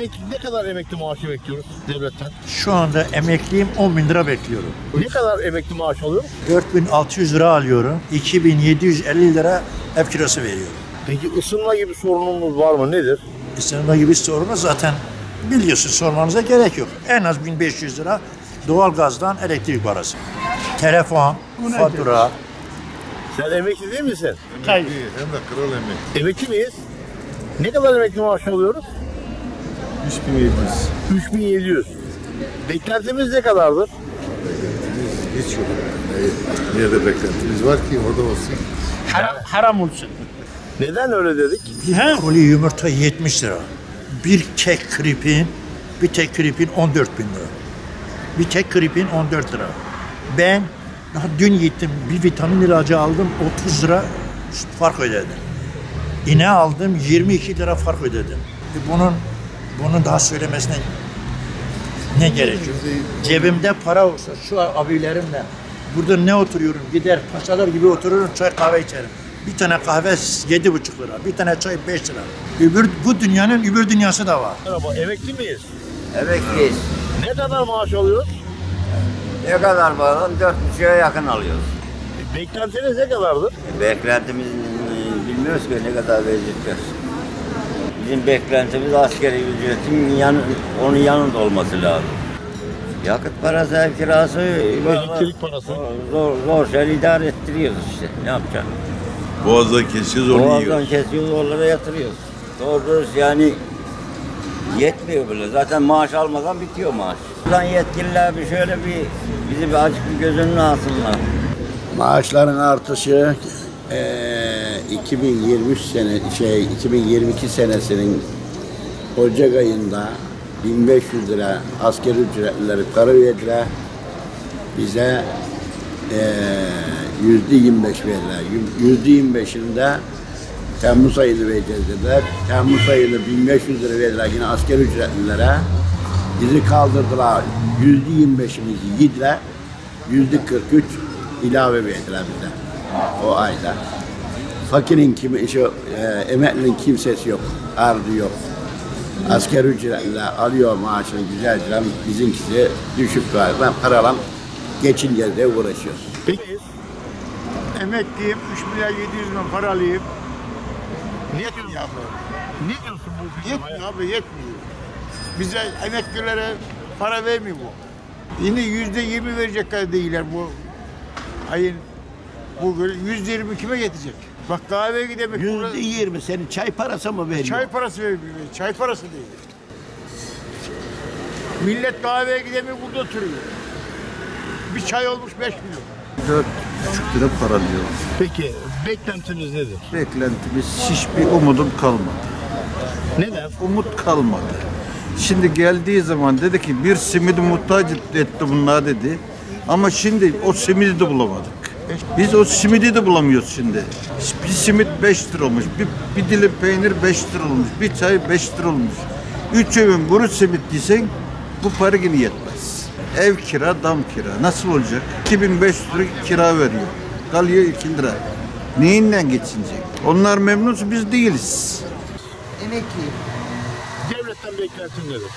Emekli ne kadar emekli maaşı bekliyoruz devletten? Şu anda emekliyim 10 bin lira bekliyorum. Ne kadar emekli maaş alıyoruz? 4600 lira alıyorum. 2750 lira ev kirası veriyorum. Peki ısınma gibi sorunumuz var mı? Nedir? İstanbul'da gibi sorunu zaten biliyorsun sormanıza gerek yok. En az 1500 lira doğalgazdan elektrik parası. Telefon, fatura. Sen emekli değil misin? Hem de kral emek. Emekli miyiz? Ne kadar emekli maaşı alıyoruz? 3700. 3700. Beklentimiz ne kadardır? Hiç yok. Ne- Nerede beklentimiz var ki orada olsun. Haram, haram olsun. Neden öyle dedik? He? Koli yumurta 70 lira. Bir tek kripin, bir tek kripin 14 bin lira. Bir tek kripin 14 lira. Ben daha dün gittim bir vitamin ilacı aldım 30 lira fark ödedim. İğne aldım 22 lira fark ödedim. E bunun bunun daha söylemesine ne gerekiyor? Cebimde para olsa şu abilerimle burada ne oturuyorum gider paşalar gibi otururum çay kahve içerim. Bir tane kahve yedi buçuk lira, bir tane çay beş lira. Öbür, bu dünyanın öbür dünyası da var. Merhaba, emekli miyiz? Emekliyiz. Ne kadar maaş alıyoruz? Ne kadar bakalım? Dört buçuğa yakın alıyoruz. E, Beklentiniz ne kadardır? Beklentimiz e, bilmiyoruz ki ne kadar verecekler. Bizim beklentimiz askeri ücretin yan, onun yanında olması lazım. Yakıt parası, ev kirası, Elektrik parası. Zor, zor şey idare ettiriyoruz işte. Ne yapacağız? Boğazdan kesiyoruz onu Boğazdan yiyoruz. kesiyoruz, oralara yatırıyoruz. Doğru yani yetmiyor bile. Zaten maaş almadan bitiyor maaş. Buradan yetkililer bir şöyle bir bizi bir açık bir göz önüne alsınlar. Maaşların artışı eee 2023 sene şey 2022 senesinin Ocak ayında 1500 lira asker ücretlileri para verdiler. Bize yüzde 25 verdiler. Yü- Yüzde 25'inde Temmuz ayını vereceğiz dediler. Temmuz ayını 1500 lira verdiler yine asker ücretlilere. Bizi kaldırdılar. Yüzde 25'imizi yediler. Yüzde 43 ilave verdiler bize o ayda. Fakirin kimi, şu, e, emeklinin kimsesi yok, ardı yok. Asker ücretle alıyor maaşını güzelce, bizimkisi düşük galiba, paralan geçince de uğraşıyoruz. Peki Emekliyim, 3 milyar 700 bin paralıyım. ne diyorsun? Ne diyorsun bu? Yetmiyor abi, yetmiyor. Bize emeklilere para vermiyor bu. Yine yüzde yirmi verecekler değiller bu ayın. Bu yüzde yirmi kime yetecek? Bak kahveye gidemek. Yüzde yirmi senin çay parası mı veriyor? Çay parası vermiyor. Çay parası değil. Millet kahveye gidemiyor burada oturuyor. Bir çay olmuş 5 milyon. Dört buçuk lira para diyor. Peki beklentiniz nedir? Beklentimiz hiçbir umudum kalmadı. Neden? Umut kalmadı. Şimdi geldiği zaman dedi ki bir simidi muhtaç etti bunlar dedi. Ama şimdi o simidi de bulamadık. Biz o simidi de bulamıyoruz şimdi. Bir simit 5 lira olmuş. Bir, bir dilim peynir 5 lira olmuş. Bir çay 5 lira olmuş. Üç öğün kuru simit diysen bu para yine yetmez. Ev kira, dam kira. Nasıl olacak? 2500 lira kira veriyor. Kalıyor 2 lira. Neyinden geçinecek? Onlar memnunsa biz değiliz. Devletten beklentin nedir?